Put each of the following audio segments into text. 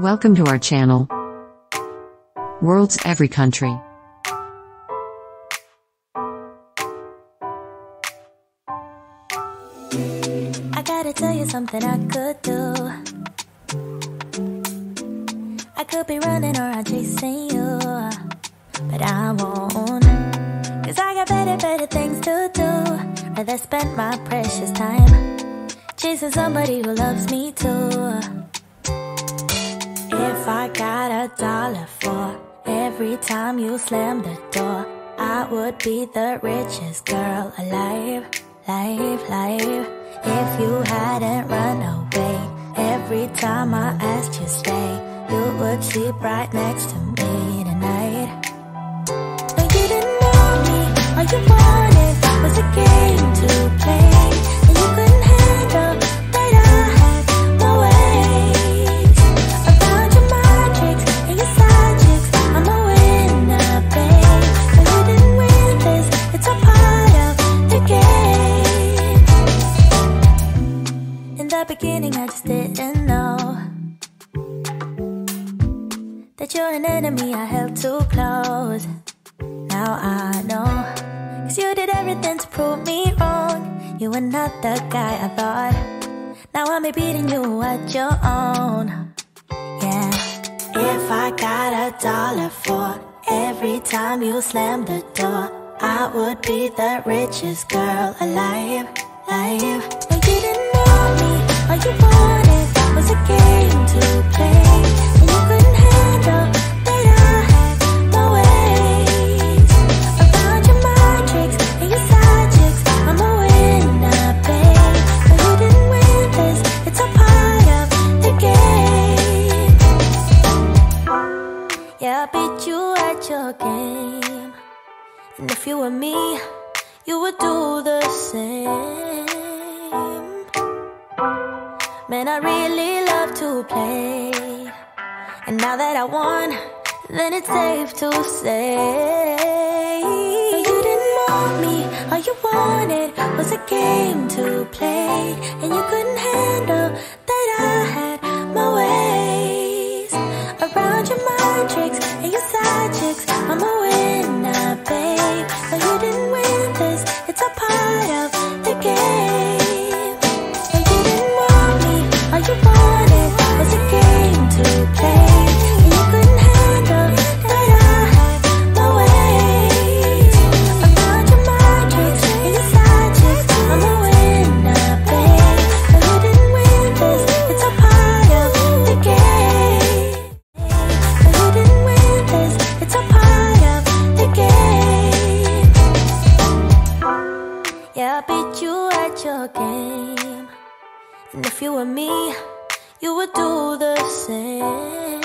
Welcome to our channel. World's every country. I gotta tell you something I could do. I could be running or I'm chasing you, but I won't. Cause I got better, better things to do. Rather spend my precious time chasing somebody who loves me too. A dollar for every time you slam the door, I would be the richest girl alive, life, life. If you hadn't run away every time I asked you stay, you would sleep right next to me tonight. But you didn't want me, all you wanted was a game to play, beginning, I just didn't know that you're an enemy I held too close. Now I know. Cause you did everything to prove me wrong. You were not the guy I thought. Now I'm beating you at your own. Yeah. If I got a dollar for every time you slam the door, I would be the richest girl alive. Alive. Game. And if you were me, you would do the same. Man, I really love to play. And now that I won, then it's safe to say. You didn't want me, all you wanted was a game to play. And you beat you at your game. And if you were me, you would do the same.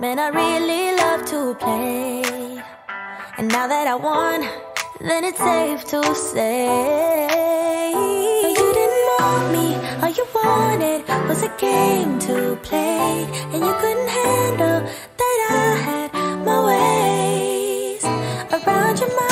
Man, I really love to play. And now that I won, then it's safe to say You didn't want me, all you wanted was a game to play. And you couldn't handle that I had my ways around your mind.